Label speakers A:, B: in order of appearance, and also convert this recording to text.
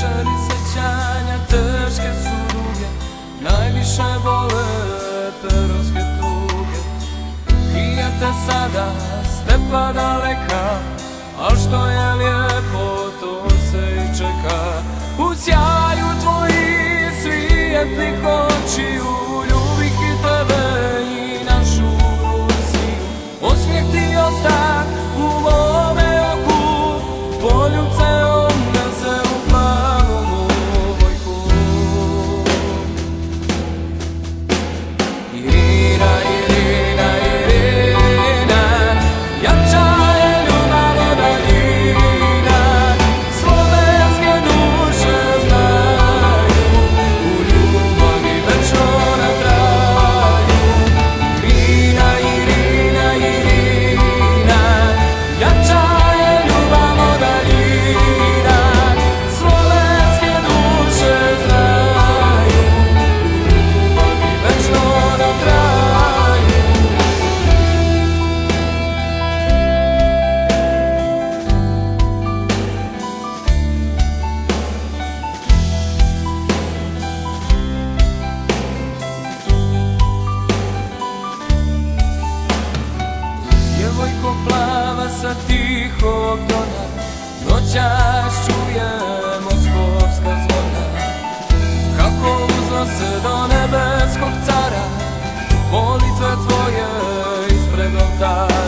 A: Pješčani sećanja teške su duge Najviše vole perovske tuge. Te sada stepa daleka Al što je lijepo to se i čeka. Usja voltar.